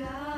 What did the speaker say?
God.